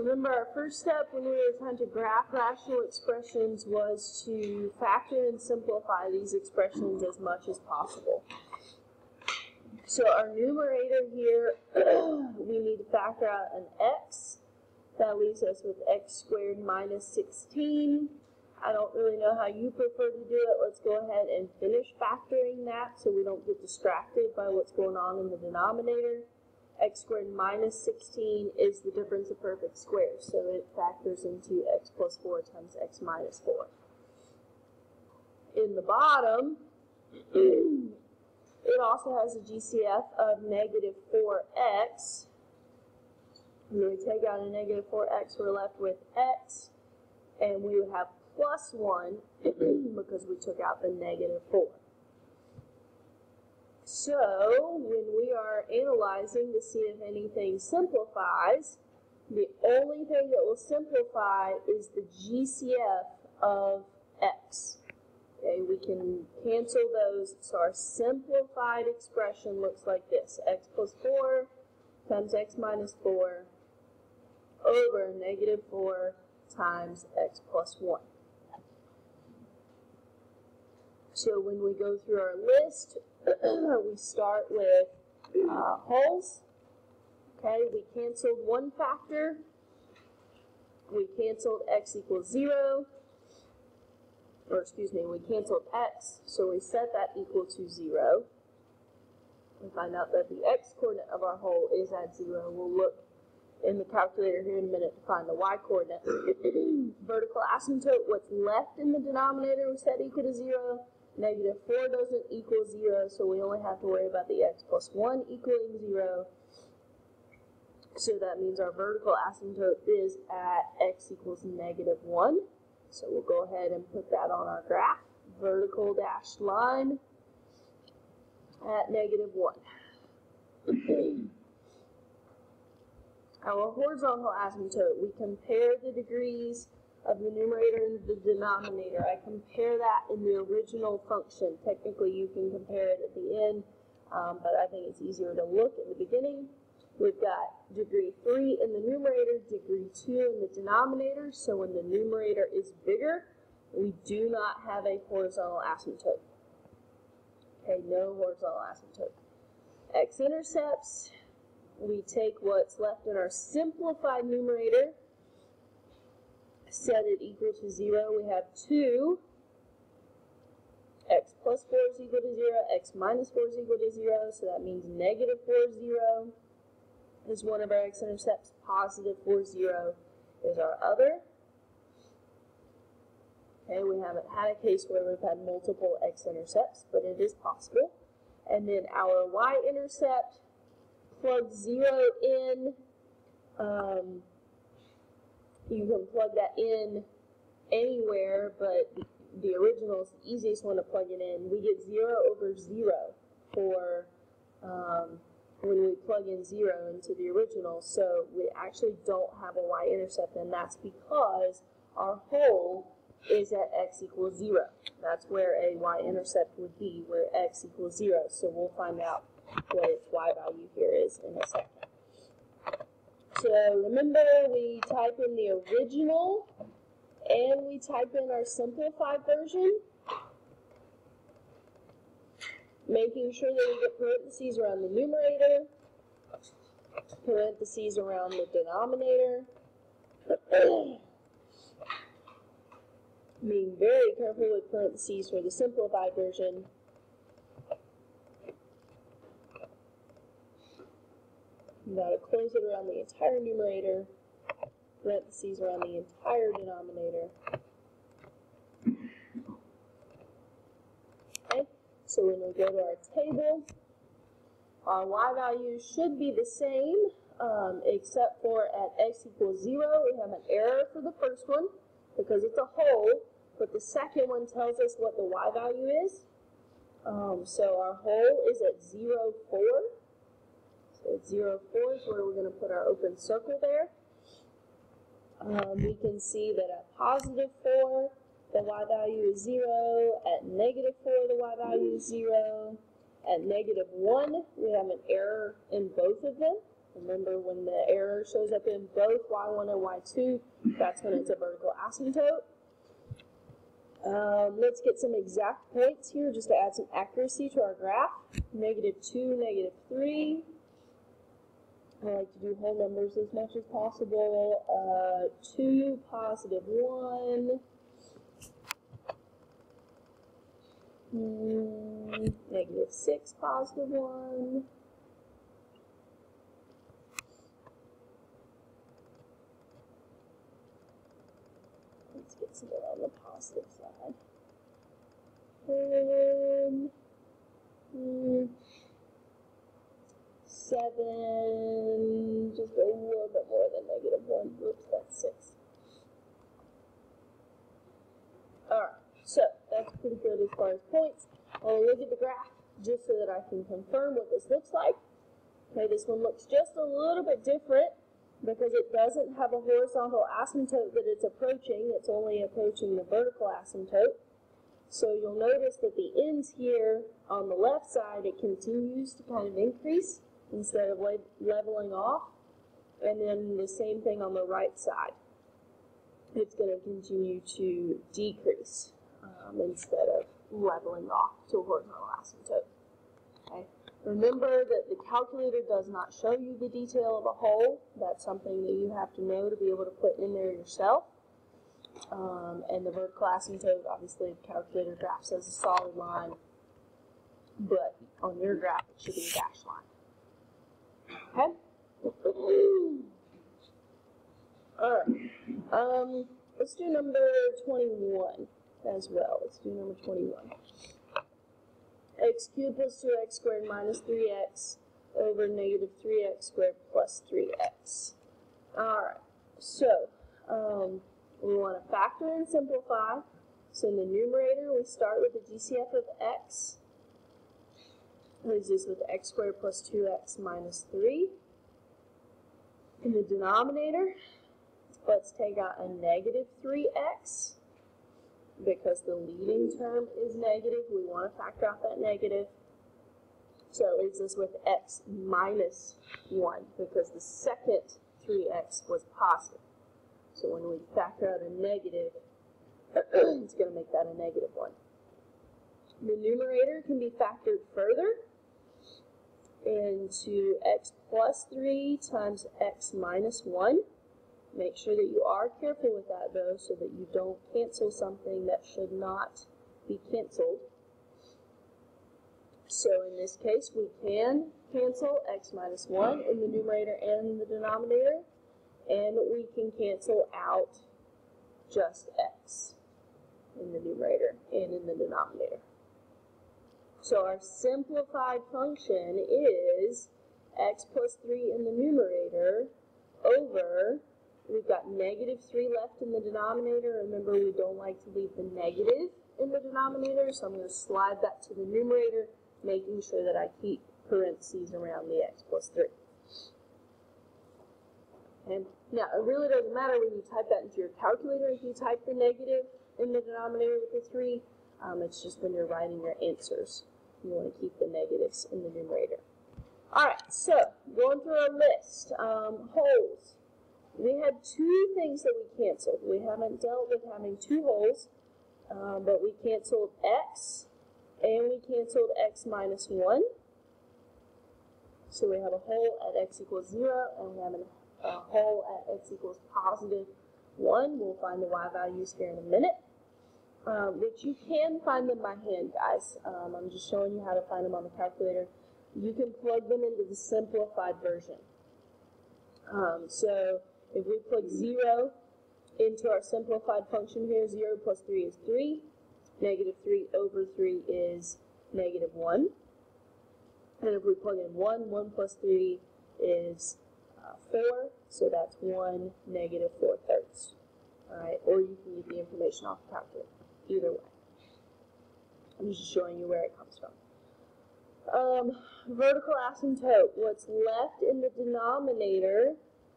Remember our first step when we were trying to graph rational expressions was to factor and simplify these expressions as much as possible. So our numerator here, we need to factor out an x. That leaves us with x squared minus 16. I don't really know how you prefer to do it. Let's go ahead and finish factoring that so we don't get distracted by what's going on in the denominator x squared minus 16 is the difference of perfect squares, so it factors into x plus 4 times x minus 4. In the bottom, it also has a GCF of negative 4x. When we take out a negative 4x, we're left with x, and we would have plus 1 because we took out the negative 4. So, when we are analyzing to see if anything simplifies, the only thing that will simplify is the GCF of x. Okay, we can cancel those. So our simplified expression looks like this. x plus 4 times x minus 4 over negative 4 times x plus 1. So when we go through our list, we start with uh, holes. Okay, we canceled one factor. We canceled x equals 0. Or excuse me, we canceled x, so we set that equal to 0. We find out that the x coordinate of our hole is at 0. We'll look in the calculator here in a minute to find the y coordinate. Vertical asymptote, what's left in the denominator we set equal to 0. Negative 4 doesn't equal 0, so we only have to worry about the x plus 1 equaling 0. So that means our vertical asymptote is at x equals negative 1. So we'll go ahead and put that on our graph. Vertical dashed line at negative 1. our horizontal asymptote, we compare the degrees of the numerator and the denominator. I compare that in the original function. Technically, you can compare it at the end, um, but I think it's easier to look at the beginning. We've got degree 3 in the numerator, degree 2 in the denominator, so when the numerator is bigger, we do not have a horizontal asymptote. Okay, no horizontal asymptote. X-intercepts, we take what's left in our simplified numerator, set it equal to 0, we have 2. x plus 4 is equal to 0, x minus 4 is equal to 0, so that means negative 4 is 0 is one of our x-intercepts, positive 4, 0 is our other. Okay, we haven't had a case where we've had multiple x-intercepts, but it is possible. And then our y-intercept, plug 0 in, um, you can plug that in anywhere, but the original is the easiest one to plug it in. We get 0 over 0 for um, when we plug in 0 into the original, so we actually don't have a y-intercept, and that's because our hole is at x equals 0. That's where a y-intercept would be, where x equals 0. So we'll find out what its y value here is in a second. So remember, we type in the original and we type in our simplified version, making sure that we get parentheses around the numerator, parentheses around the denominator. Being very careful with parentheses for the simplified version. You gotta close it around the entire numerator, parentheses around the entire denominator. Okay, so when we go to our table, our y values should be the same, um, except for at x equals 0, we have an error for the first one, because it's a hole, but the second one tells us what the y value is. Um, so our hole is at 0, 4. So at 0, 4 is where we're going to put our open circle there. Um, we can see that at positive 4, the y value is 0. At negative 4, the y value is 0. At negative 1, we have an error in both of them. Remember when the error shows up in both y1 and y2, that's when it's a vertical asymptote. Um, let's get some exact points here just to add some accuracy to our graph. Negative 2, negative 3. I like to do whole numbers as much as possible. Uh, 2, positive 1. Mm, negative 6, positive 1. Let's get some on the positive side. Mm, 7, just a little bit more than negative 1. Oops, that's 6. Alright, so that's pretty good as far as points. I'll look at the graph just so that I can confirm what this looks like. Okay, this one looks just a little bit different because it doesn't have a horizontal asymptote that it's approaching. It's only approaching the vertical asymptote. So you'll notice that the ends here on the left side, it continues to kind of increase instead of leveling off. And then the same thing on the right side. It's going to continue to decrease um, instead of leveling off to a horizontal asymptote. Okay. Remember that the calculator does not show you the detail of a hole. That's something that you have to know to be able to put in there yourself. Um, and the vertical asymptote, obviously, the calculator graphs as a solid line, but on your graph it should be a dashed line. Okay? Alright. Um, let's do number 21 as well. Let's do number 21 x cubed plus 2x squared minus 3x over negative 3x squared plus 3x. Alright, so um, we want to factor and simplify. So in the numerator, we start with the GCF of x. Leaves us with x squared plus 2x minus 3. In the denominator, let's take out a negative 3x because the leading term is negative, we want to factor out that negative. So it leaves us with x minus 1 because the second 3x was positive. So when we factor out a negative, it's going to make that a negative 1. The numerator can be factored further into x plus 3 times x minus 1. Make sure that you are careful with that though so that you don't cancel something that should not be canceled. So in this case, we can cancel x minus 1 in the numerator and the denominator, and we can cancel out just x in the numerator and in the denominator. So our simplified function is x plus 3 in the numerator over We've got negative 3 left in the denominator. Remember, we don't like to leave the negative in the denominator, so I'm going to slide that to the numerator, making sure that I keep parentheses around the x plus 3. And now, it really doesn't matter when you type that into your calculator if you type the negative in the denominator with the 3. Um, it's just when you're writing your answers. You want to keep the negatives in the numerator. Alright, so going through our list. Um, holes. We had two things that we canceled. We haven't dealt with having two holes, um, but we canceled x and we canceled x minus 1. So we have a hole at x equals 0 and we have a, hole at x equals positive 1. We'll find the y values here in a minute. Um, which you can find them by hand, guys. Um, I'm just showing you how to find them on the calculator. You can plug them into the simplified version. Um, so if we plug 0 into our simplified function here, 0 plus 3 is 3. Negative 3 over 3 is negative 1. And if we plug in 1, 1 plus 3 is uh, 4. So that's 1 negative 4 thirds. Alright, or you can get the information off the calculator. Either way. I'm just showing you where it comes from. Um, vertical asymptote. What's left in the denominator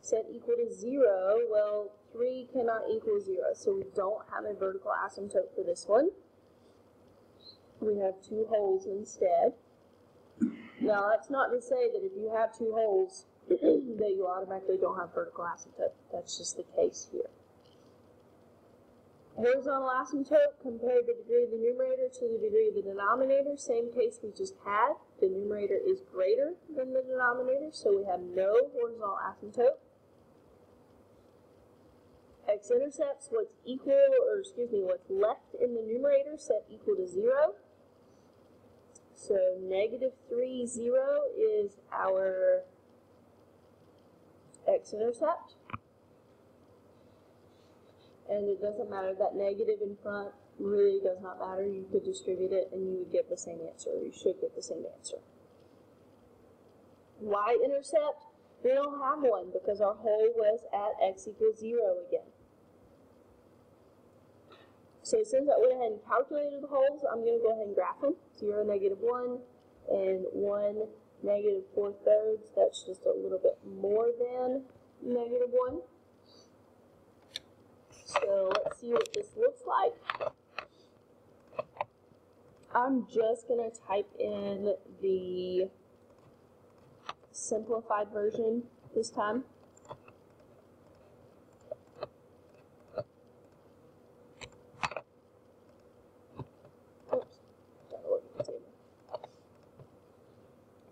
set equal to 0, well, 3 cannot equal 0, so we don't have a vertical asymptote for this one. We have two holes instead. Now, that's not to say that if you have two holes, that you automatically don't have vertical asymptote. That's just the case here. Horizontal asymptote, compare the degree of the numerator to the degree of the denominator. Same case we just had. The numerator is greater than the denominator, so we have no horizontal asymptote. X-intercepts, what's equal, or excuse me, what's left in the numerator set equal to zero. So negative 3, 0 is our x-intercept. And it doesn't matter, that negative in front really does not matter. You could distribute it and you would get the same answer. You should get the same answer. Y-intercept, we don't have one because our hole was at x equals 0 again. So since I went ahead and calculated the holes, I'm going to go ahead and graph them. 0, negative 1, and 1, negative 4 thirds. That's just a little bit more than negative 1. So let's see what this looks like. I'm just going to type in the simplified version this time.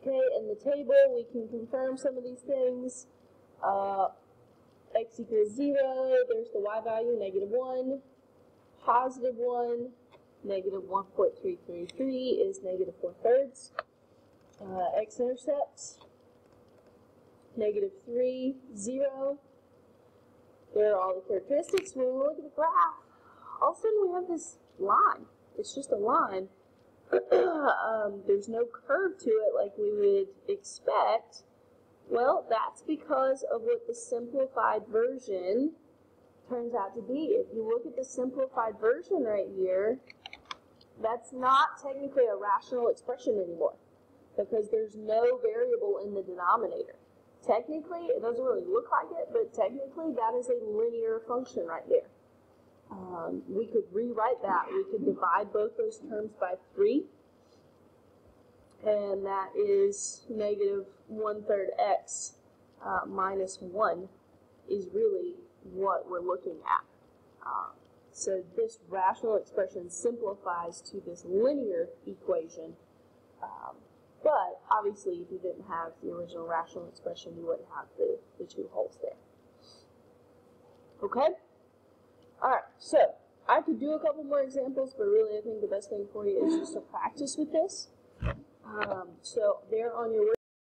Okay, in the table we can confirm some of these things. Uh, x equals 0, there's the y value, negative 1, positive 1, negative 1.333 is negative 4 thirds. Uh, x-intercepts, negative 3, 0. There are all the characteristics. When we look at the graph, all of a sudden we have this line. It's just a line. um, there's no curve to it like we would expect. Well, that's because of what the simplified version turns out to be. If you look at the simplified version right here, that's not technically a rational expression anymore because there's no variable in the denominator. Technically, it doesn't really look like it, but technically that is a linear function right there. Um, we could rewrite that. We could divide both those terms by 3, and that is negative one-third x uh, minus 1 is really what we're looking at. Um, so this rational expression simplifies to this linear equation, um, but obviously if you didn't have the original rational expression, you wouldn't have the, the two holes there. Okay? Alright, so I could do a couple more examples, but really I think the best thing for you is just to practice with this. Um, so there on your